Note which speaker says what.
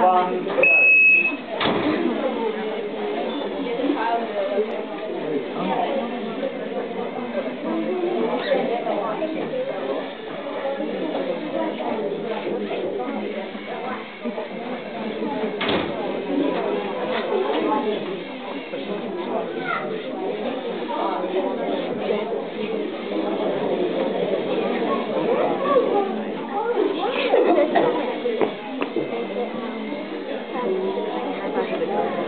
Speaker 1: waren
Speaker 2: Thank you.